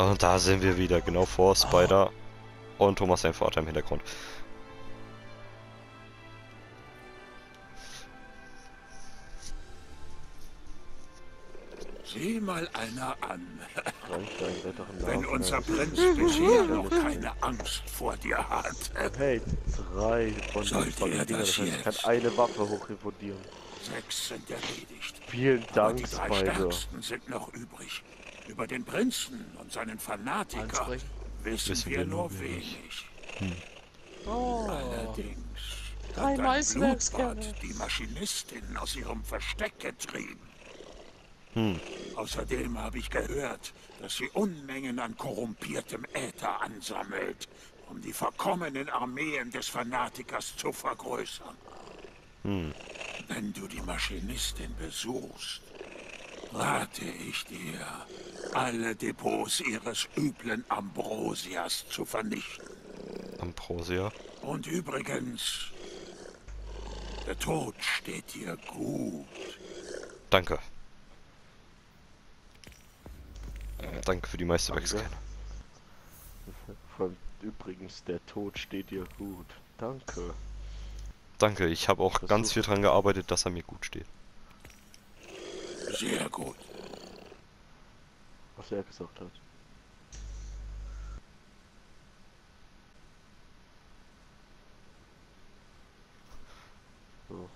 Und da sind wir wieder, genau vor Spider und Thomas sein Vater im Hintergrund. Sieh mal einer an. Wenn Larsen, unser. Prinz bisher noch keine Angst vor dir hat. Hey, drei von den Sollte er das Das heißt, ich kann eine Waffe hochrefundieren. Sechs sind erledigt. Vielen Aber Dank, die drei Spider. stärksten sind noch übrig. Über den Prinzen und seinen Fanatiker Ansprechen. wissen, Wissen wir, wir nur wenig. Oh. Allerdings Drei hat ein. Blutbad die Maschinistin aus ihrem Versteck getrieben. Hm. Außerdem habe ich gehört, dass sie Unmengen an korrumpiertem Äther ansammelt, um die verkommenen Armeen des Fanatikers zu vergrößern. Hm. Wenn du die Maschinistin besuchst, rate ich dir, alle Depots ihres üblen Ambrosias zu vernichten. Ambrosia. Und übrigens, der Tod steht dir gut. Danke. Danke für die meiste Danke. Wechsel. Vor allem, übrigens, der Tod steht dir gut. Danke. Danke, ich habe auch Das ganz viel dran gearbeitet, dass er mir gut steht. Sehr gut. Was er gesagt hat. So.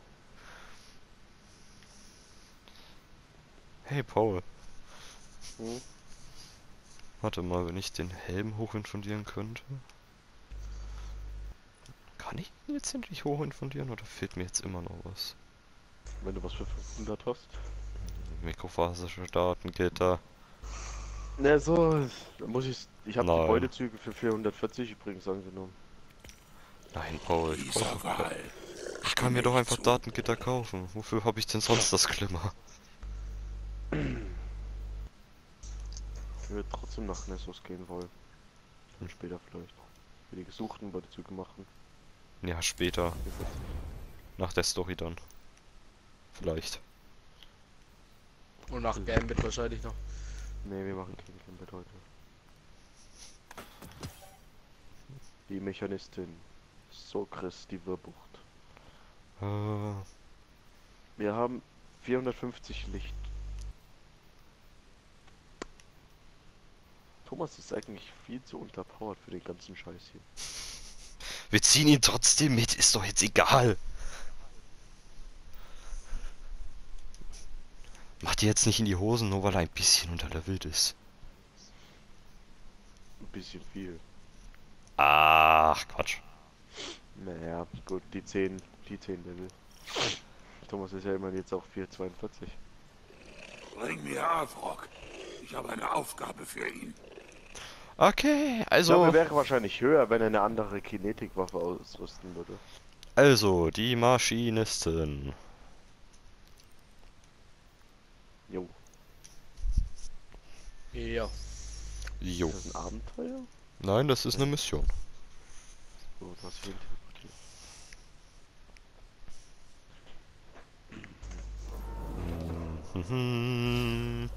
Hey Paul, Hm? warte mal, wenn ich den Helm hochinfundieren könnte. Kann ich ihn jetzt endlich hochinfundieren oder fehlt mir jetzt immer noch was? Wenn du was für 500 hast. Mikrophasische Datengitter. Ne, so. Da muss ich. Ich habe Beutezüge für 440 übrigens angenommen. Nein, Paul, ich. Ich kann mir doch einfach. Datengitter kaufen. Wofür habe ich denn sonst das Glimmer? Ich würde trotzdem nach Nessos gehen wollen. Und später vielleicht. Für die gesuchten Beutezüge machen. Ja, später. Nach der Story dann. Vielleicht. Und nach Gambit wahrscheinlich noch. Ne, wir machen kein Gambit heute. Die Mechanistin. Sokris, die Wirrbucht. Äh, Wir haben 450 Licht. Thomas ist eigentlich viel zu unterpowered für den ganzen Scheiß hier. wir ziehen ihn trotzdem mit, ist doch jetzt egal. Macht ihr jetzt nicht in die Hosen, nur weil er ein bisschen unterlevelt ist. Ein bisschen viel. Ach, Quatsch. Naja, gut, die 10, die 10 Level. Thomas ist ja immerhin jetzt auch 442. Bring mir Avrock. Ich habe eine Aufgabe für ihn. Okay, So. also, er wäre wahrscheinlich höher, wenn er eine andere Kinetikwaffe ausrüsten würde. also, die Maschinisten. Jo. Ja. Jo. Ist das ein Abenteuer? Nein, das ist eine Mission. So, was fehlt hier? Mhm.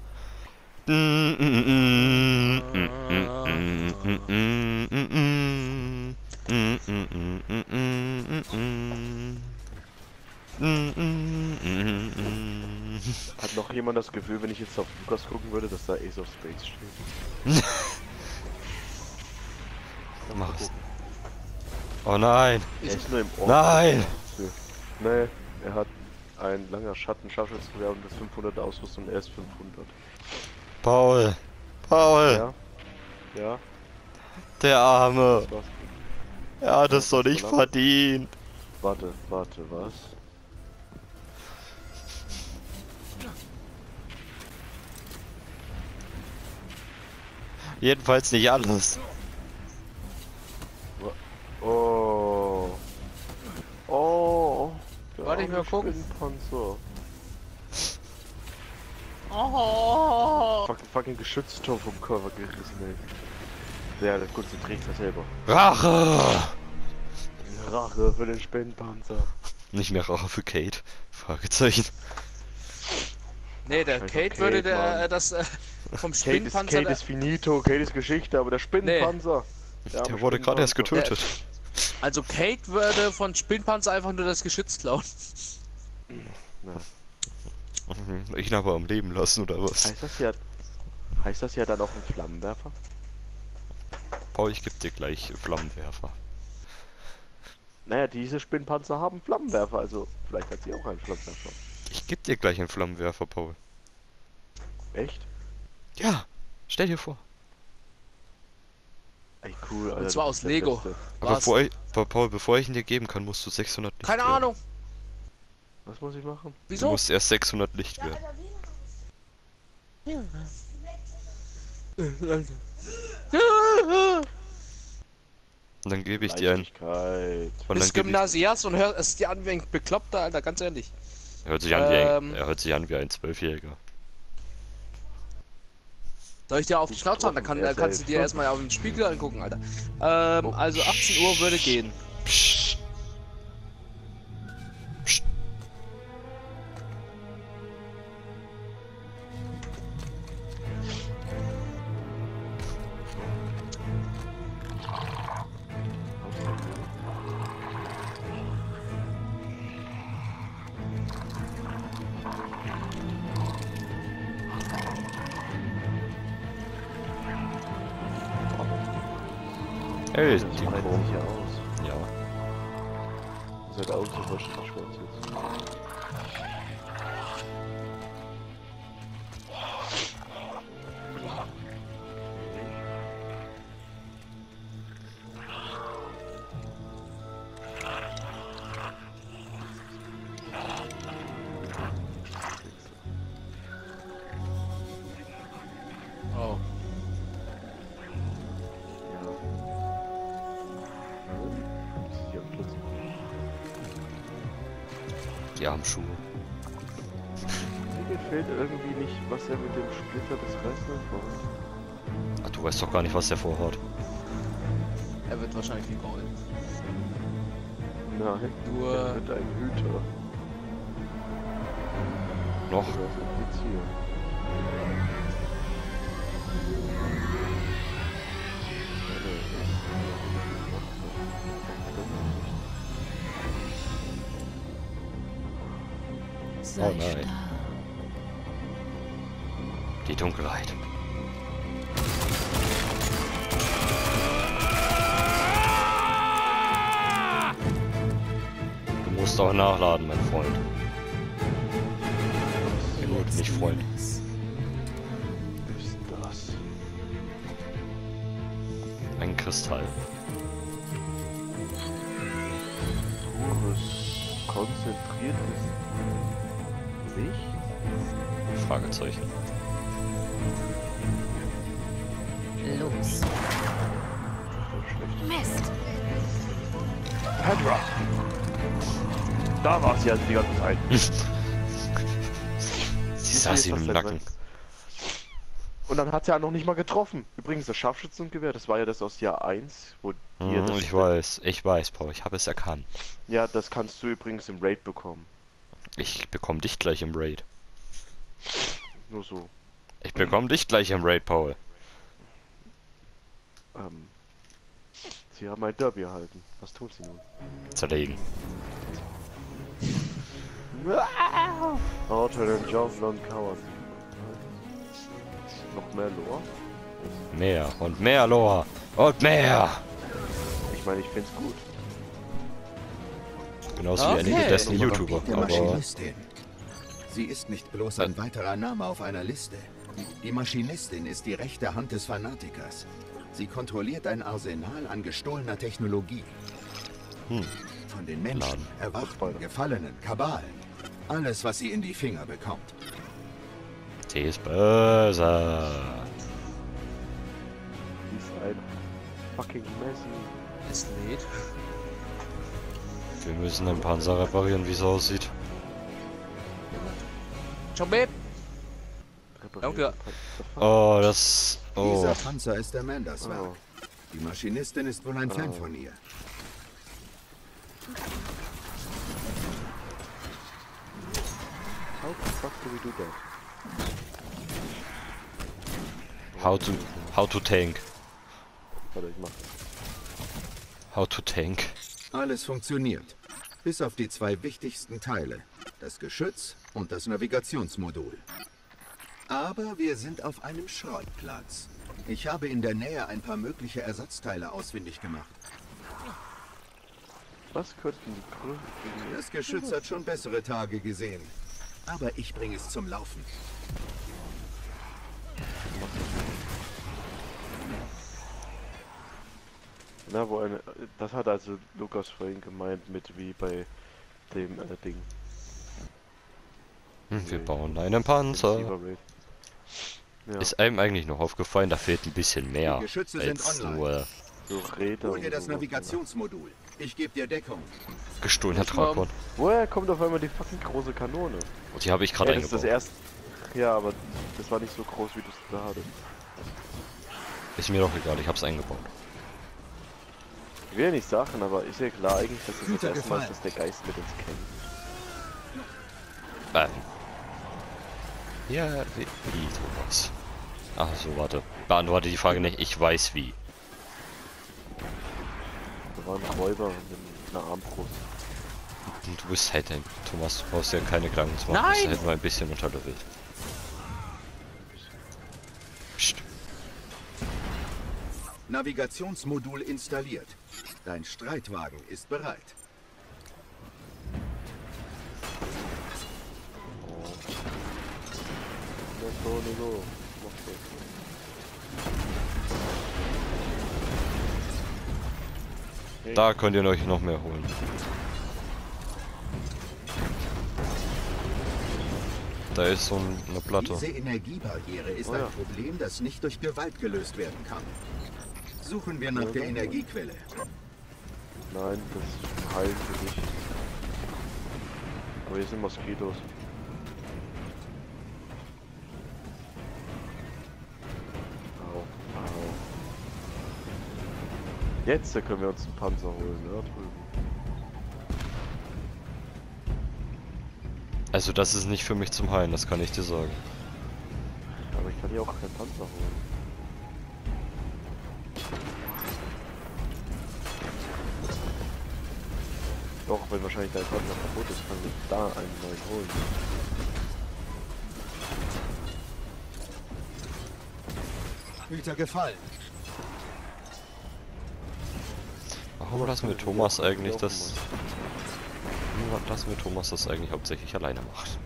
Hat noch jemand das Gefühl, wenn ich jetzt auf Lukas gucken würde, dass da Ace of Spades steht? Mach's. Oh nein! Er ist nur im Ohr. Nein! Nee, er hat ein langer Schatten, Scharfschützengewehr und das 500 Ausrüstung, er ist 500. Paul! Paul! Ja? Ja? Der Arme! Er hat es doch nicht verdient! Warte, warte, was? Jedenfalls nicht alles. Oh. Oh. der Warte, ich mal gucken. Spinnenpanzer. Oh. Fucking, fucking Geschützturm vom Körper gerissen, ey. Der, der konzentriert sich selber. Rache! Rache für den Spinnenpanzer. Nicht mehr Rache für Kate. Fragezeichen. Nee, der Scheiß auf Kate würde Kate, der, äh, das äh, vom Kate ist, Spinnpanzer. Kate ist finito, Kate ist Geschichte, aber der Spinnenpanzer. Der arme wurde gerade erst getötet. also Kate würde von Spinnpanzer einfach nur das Geschütz klauen. Na, Mhm, Ihn aber am Leben lassen oder was? heißt das ja. Heißt das ja dann auch ein Flammenwerfer? Paul, ich geb dir gleich Flammenwerfer. Naja, diese Spinnenpanzer haben Flammenwerfer, also vielleicht hat sie auch einen Flammenwerfer. Ich geb dir gleich einen Flammenwerfer, Paul. Echt? Ja, stell dir vor. Ey, cool, Alter. Und zwar du aus Lego. Aber bevor ich, Pa- Paul, bevor ich ihn dir geben kann, musst du 600 Licht Keine werden. Ahnung. Was muss ich machen? Du Wieso? musst erst 600 Licht werden. Und dann gebe ich dir einen. Dann Bist Gymnasiast und hört es dir an wie ein Bekloppter, Alter, ganz ehrlich. Er hört sich an wie ein, Ähm. er hört sich an wie ein Zwölfjähriger. Soll ich dir auf die Schnauze hauen? Dann kann, kannst du dir erstmal auf den Spiegel angucken, Alter. Ähm, Oh. also 18 Uhr würde gehen. Psst. So wahrscheinlich Die haben Schuhe. Mir gefällt irgendwie nicht, was er mit dem Splitter des Reißers macht. Ach, du weißt doch gar nicht, was der vorhat. Er wird wahrscheinlich viel Gold. Nein, Nur- er wird ein Hüter. Noch? Oder ein Offizier. Ist- Oh nein. Die Dunkelheit. Du musst auch nachladen, mein Freund. Ja, gut, nicht Freund. ist das? Ein Kristall. Pures, konzentriertes Licht? Fragezeichen. Los. Mist. Petra! Da war sie also die ganze Zeit. Sie saß ihm im Nacken. Und dann hat sie ja noch nicht mal getroffen. Übrigens, das Scharfschützengewehr, das war ja das aus Jahr 1, wo dir Mhm, das... ich weiß, ich weiß, Paul, ich habe es erkannt. Ja, das kannst du übrigens im Raid bekommen. Ich bekomme dich gleich im Raid. Nur so. Ich bekomme dich gleich im Raid, Paul. Ähm, sie haben ein Derby erhalten. Was tun sie nun? Zerlegen. Alternate Javelin Coward. Noch mehr Lore? Mehr und mehr Lore. Und mehr. Ich meine, ich find's gut. Genauso wie Okay. einige Destiny Der YouTuber. Aber Maschinistin. Sie ist nicht bloß ein weiterer Name auf einer Liste. Die Maschinistin ist die rechte Hand des Fanatikers. Sie kontrolliert ein Arsenal an gestohlener Technologie. Hm. Von den Menschen, Laden. Erwachten, Gefallenen, Kabalen. Alles, was sie in die Finger bekommt. die ist böse. Sie ist ein fucking Messi. Es lädt. Wir müssen den Panzer reparieren, wie es aussieht. Repariert Danke. Panzer- Oh, das... Oh. Dieser Panzer ist Amandas Werk. Oh. Die Maschinistin ist wohl ein Fan von ihr. How the fuck do we do that? How to, how to tank. Warte, ich mach. How to tank. Alles funktioniert. Bis auf die zwei wichtigsten Teile. Das Geschütz und das Navigationsmodul. Aber wir sind auf einem Schrottplatz. Ich habe in der Nähe ein paar mögliche Ersatzteile ausfindig gemacht. Was könnten die Gründe Das Geschütz hat schon bessere Tage gesehen. Aber ich bringe es zum Laufen. Na, wo eine. Das hat also Lukas vorhin gemeint mit wie bei dem äh, Ding. Hm, wir Nee. bauen einen Panzer. Ja, Ist einem eigentlich noch aufgefallen, da fehlt ein bisschen mehr Die Geschütze sind als online. nur. Hol dir das Navigationsmodul. Ich gebe dir Deckung. gestohlener ja. Woher kommt auf einmal die fucking große Kanone? Und die habe ich gerade Ja, das ist das eingebaut. erste. Ja, aber das war nicht so groß, wie du es da hattest. Ist mir doch egal, ich habe es eingebaut. Ich will ja nicht sagen, aber ist ja klar eigentlich, dass das das Güter erste Mal ist, dass der Geist mit uns kennt. Ähm. Ja, wie, wie Thomas? Ach so, warte. Beantworte die Frage nicht, ich weiß wie. Da war ein Räuber mit einer Armbrust. Und du bist halt ein Thomas, du brauchst ja keine Gedanken zu machen, du bist Nein! halt nur ein bisschen unterlevelt. Psst. Navigationsmodul installiert. Dein Streitwagen ist bereit. Da könnt ihr euch noch mehr holen. Da ist so ein- eine Platte. Diese Energiebarriere ist Oh ein ja. Problem, das nicht durch Gewalt gelöst werden kann. Suchen wir nach Ja, der. Energiequelle. Nein, das ist heilen für dich. Aber hier sind Moskitos. Au, au. Jetzt können wir uns einen Panzer holen, ja, drüben. Also das ist nicht für mich zum Heilen, das kann ich dir sagen. Aber ich kann hier auch keinen Panzer holen. Doch, wenn wahrscheinlich dein Panzer kaputt ist, kann ich da einen neuen holen. Hüter gefallen. Warum lassen wir Thomas eigentlich das... Warum lassen wir Thomas das eigentlich hauptsächlich alleine macht?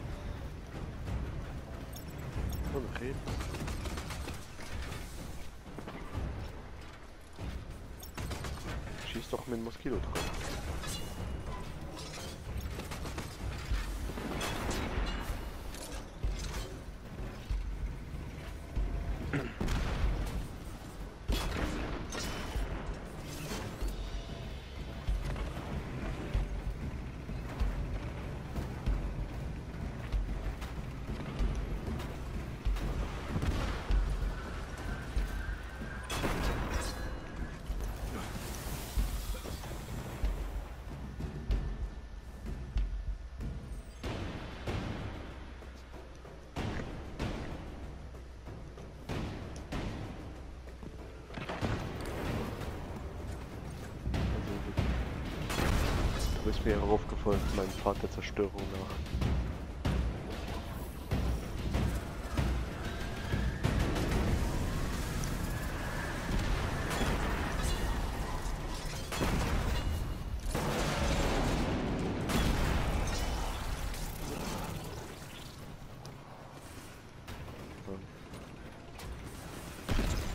Du bist mir heraufgefolgt, meinem Pfad der Zerstörung nach.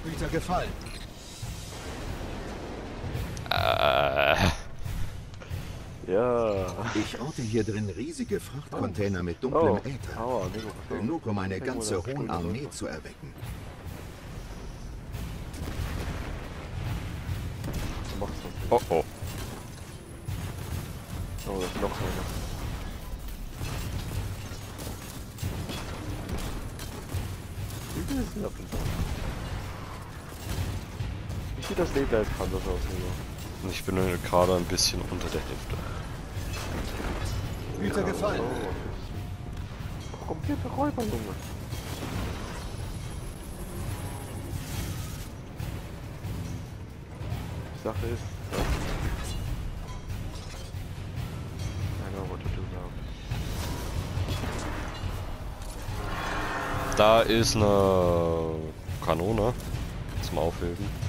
Hüter gefallen. Ja. Ich orte hier drin riesige Frachtcontainer mit dunklem Oh, Äther. was soll- Genug, um eine ganze Hohnarmee zu erwecken. Du machst das. oh oh. Oh, das ist noch einer. Wie viel ist denn da? Wie sieht das Leben als Panzer aus, Nico? Und ich bin gerade ein bisschen unter der Hälfte. Güter gefallen. Oh. Komplette Räuberlunge. Die Sache ist, Da ist eine Kanone zum Aufheben.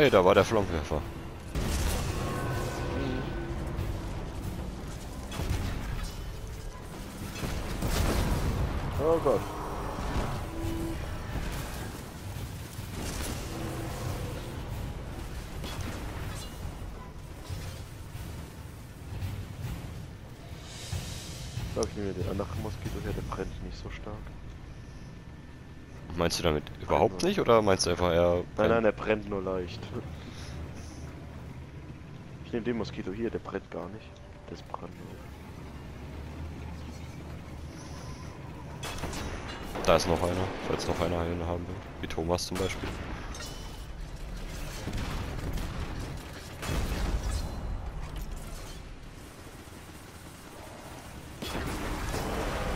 Hey, da war der Flammenwerfer. Oh Gott. Sag ich mir den anderen Moskito her, der brennt nicht so stark. Meinst du damit überhaupt nicht oder meinst du einfach eher. Nein, nein, er brennt nur leicht. Ich nehme den Moskito hier, der brennt gar nicht. Der ist brandneu. Da ist noch einer, falls noch einer einen haben will. Wie Thomas zum Beispiel.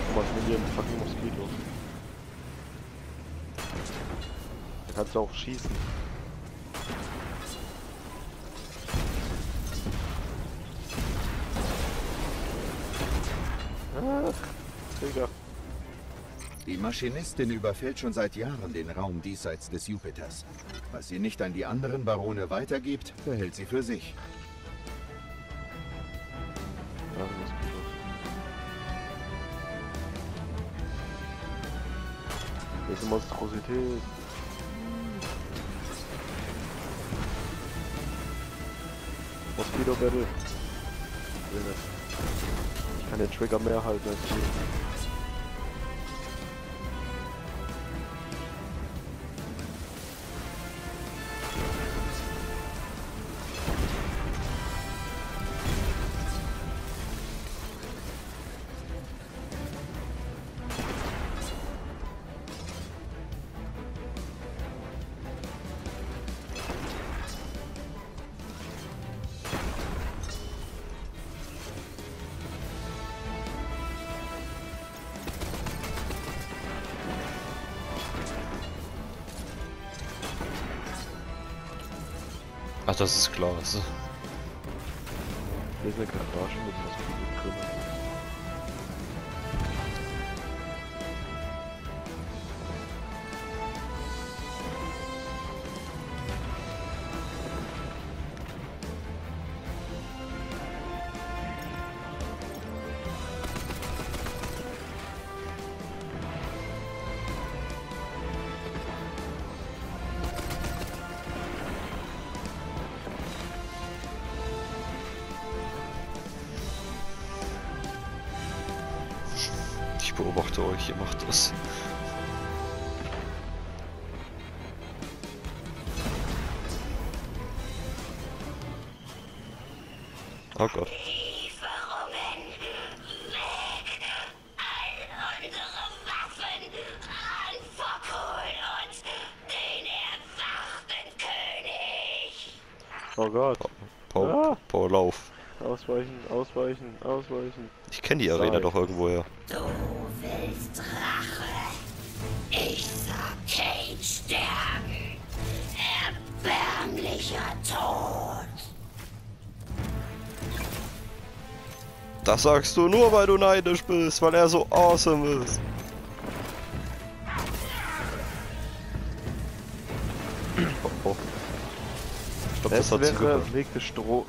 Thomas, nimm dir einen fucking Moskito. Da kannst du auch schießen. Ach, Digga. Die Maschinistin überfällt schon seit Jahren den Raum diesseits des Jupiters. Was sie nicht an die anderen Barone weitergibt, behält sie für sich. Ja, Moskito. Mosquito Battle. Ich kann den Trigger mehr halten als du. Ach, das ist Glas. Hier ist eine Garage mit Moskito drin. Ich beobachte euch, ihr macht das. Oh Gott. Oh Gott. Paul, Ah. Paul, lauf. Ausweichen, ausweichen, ausweichen. Ich kenne die Arena Nein. doch irgendwoher. Du willst Rache. Ich sah Kate sterben. Erbärmlicher Tod. Das sagst du nur, weil du neidisch bist, weil er so awesome ist. Oh, oh. Ich glaube, das Das hat sie. Weg des Stro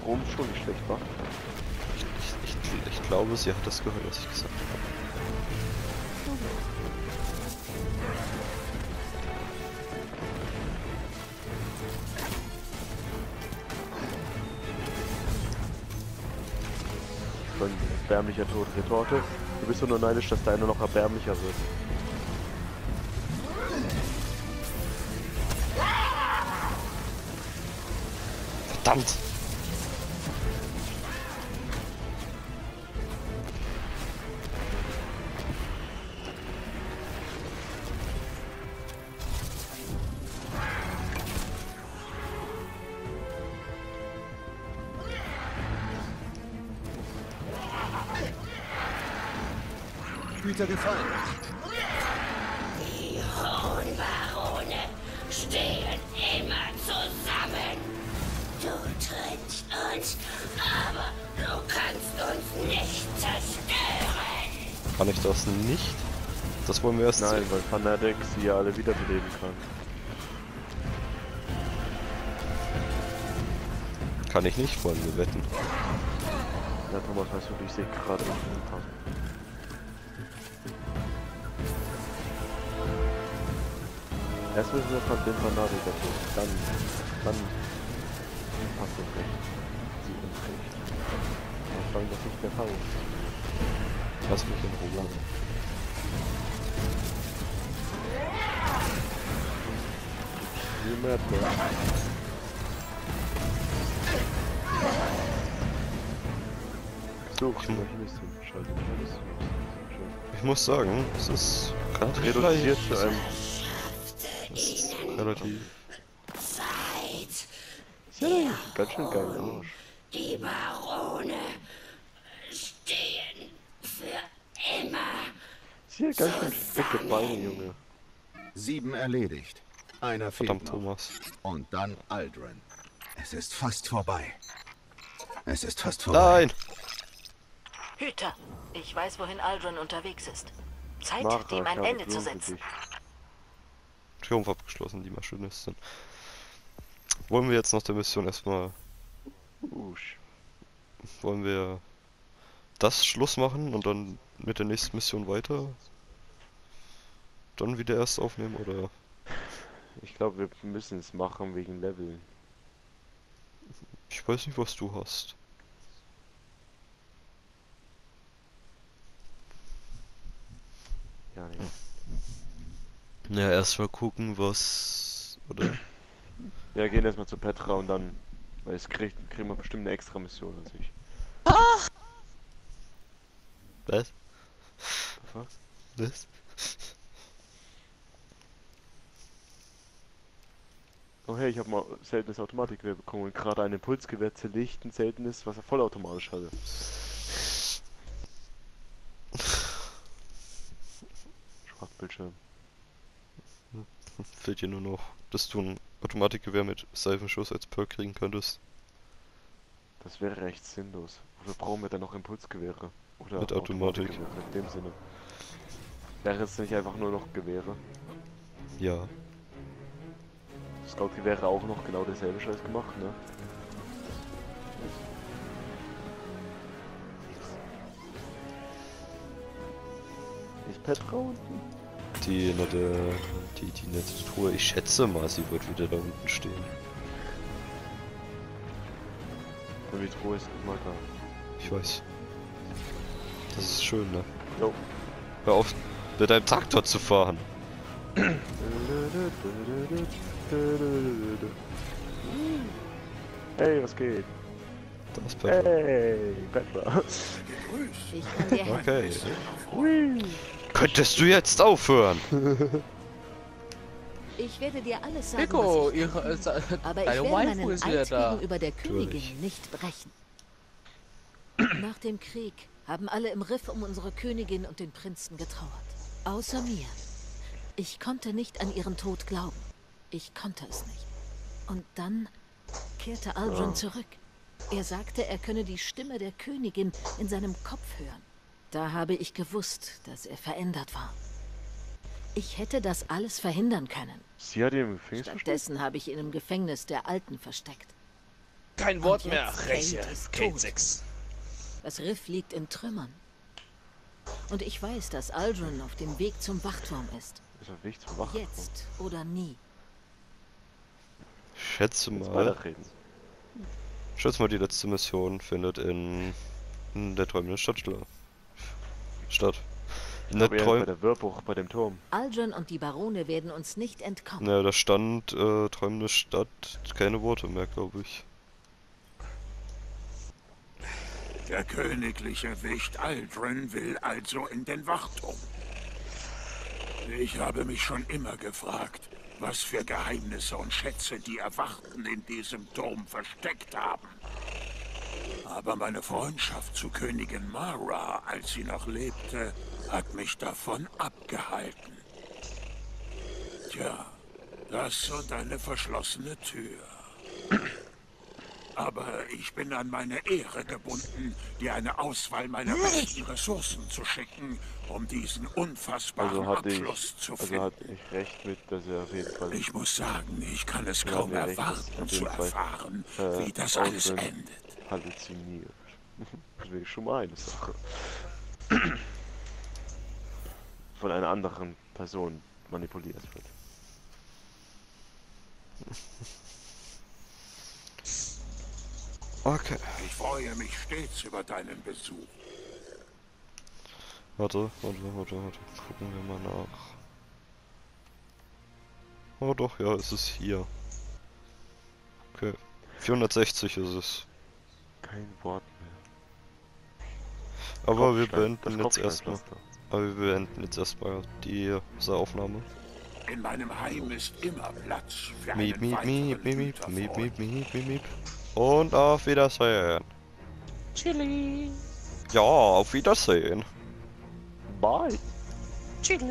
Stroms schon nicht schlecht, war. Ich, ich, ich glaube, sie hat das gehört, was ich gesagt habe. Ein erbärmlicher Tod. Retorte. Du bist nur neidisch, dass deiner noch erbärmlicher wird. Verdammt! Schutzhüter gefallen. Die hohen Barone stehen immer zusammen. Du trittst uns, aber du kannst uns nicht zerstören. Kann ich das nicht? Das wollen wir erst Nein, sehen. weil Fanatic sie ja alle wiederbeleben kann. Kann ich nicht, wollen wir wetten. Ja, Thomas, weißt du, ich sehe gerade nicht momentan. Erst müssen wir von den Fanatic dazu. Dann, dann hast du recht. Sie uns recht. Aber solange das nicht der Fall ist. Lass mich in Ruhe. Mad So, ich möchte nicht. Ich muss sagen, es ist relativ relativ. Zeit. Ja, ganz schön geil Arsch. Die Barone stehen für immer. Sie hat ganz schön dicke Beine, Junge. Sieben erledigt. Einer fehlt Verdammt, noch. Thomas. Und dann Aldrin. Es ist fast vorbei. Es ist fast vorbei. Nein! Hüter, ich weiß, wohin Aldrin unterwegs ist. Zeit, Mara, dem ein Ende zu setzen. dich. Triumph abgeschlossen, die Maschinisten. Wollen wir jetzt nach der Mission erstmal. Wollen wir das Schluss machen und dann mit der nächsten Mission weiter? Dann wieder erst aufnehmen oder. Ich glaube, wir müssen es machen wegen Leveln. Ich weiß nicht, was du hast. Ja, nee. Ja, erstmal gucken, was. Oder. Ja, gehen erstmal zu Petra und dann. Weil es kriegt, kriegen wir bestimmt eine extra Mission an sich. Was? Was? Was? Oh hey, ich habe mal seltenes Automatikgewehr bekommen und gerade ein Impulsgewehr zerlegt ein seltenes, was er vollautomatisch hatte. Schwarzbildschirm. Fehlt dir nur noch, dass du ein Automatikgewehr mit Seifenschuss als Perk kriegen könntest. Das wäre recht sinnlos. Wofür brauchen wir dann noch Impulsgewehre? Oder Mit Automatik. In dem Sinne. Wäre es nicht einfach nur noch Gewehre? Ja. Scout-Gewehre auch noch genau derselbe Scheiß gemacht, ne? Ist Petra unten? Die nette. Die, die nette Truhe. Ich schätze mal, sie wird wieder da unten stehen. Und die Truhe ist immer da. Ich weiß. Das ist schön, ne? Jo. Hör auf, mit deinem Traktor zu fahren. Hey, was geht? Das ist perfekt. Hey, Petra. Ich kann dir helfen. Okay. Hui. Könntest du jetzt aufhören? Ich werde dir alles sagen, Nico, was ich ihre, äh. Aber ich werde meinen ist Eid gegenüber der Natürlich. Königin nicht brechen. Nach dem Krieg haben alle im Riff um unsere Königin und den Prinzen getrauert. Außer mir. Ich konnte nicht an ihren Tod glauben. Ich konnte es nicht. Und dann kehrte Aldrin zurück. Er sagte, er könne die Stimme der Königin in seinem Kopf hören. Da habe ich gewusst, dass er verändert war. Ich hätte das alles verhindern können. Sie hat ihn im Gefängnis versteckt? Stattdessen habe ich ihn im Gefängnis der Alten versteckt. Kein Wort mehr. Reche. Kate ist Kate tot. 6. Das Riff liegt in Trümmern. Und ich weiß, dass Aldrin auf dem Weg zum Wachturm ist. Ist auf Weg zum Wach. Jetzt oder nie. Ich schätze mal. weiterreden. Ich schätze mal, die letzte Mission findet in, in der träumenden Stadt sta- statt. In der Aber eher bei der Wirbruch bei dem Turm. Aldrin und die Barone werden uns nicht entkommen. Na, da stand äh, träumende Stadt keine Worte mehr, glaube ich. Der königliche Wicht Aldrin will also in den Wachturm. Ich habe mich schon immer gefragt, was für Geheimnisse und Schätze die Erwachten in diesem Turm versteckt haben. Aber meine Freundschaft zu Königin Mara, als sie noch lebte, hat mich davon abgehalten. Tja, das und eine verschlossene Tür. Aber ich bin an meine Ehre gebunden, dir eine Auswahl meiner besten Ressourcen zu schicken, um diesen unfassbaren Also hatte ich, Abschluss zu also finden. hatte ich recht mit, dass er auf jeden Fall Ich muss sagen, ich kann es kaum erwarten zu erfahren, äh, wie das alles endet. Halluziniert. Das wäre schon mal eine Sache. Von einer anderen Person manipuliert wird. Okay. Ich freue mich stets über deinen Besuch. Warte, warte, warte, warte. Gucken wir mal nach. Oh doch, ja, es ist hier. Okay. 460 ist es. Kein Wort mehr. Aber wir beenden das jetzt erstmal. Aber wir beenden jetzt erstmal diese Aufnahme. In meinem Heim ist immer Platz für Miep, einen miep, miep, miep, miep, miep, miep, miep, miep, miep. Und auf Wiedersehen. Chili. Ja, auf Wiedersehen. Bye! Chili.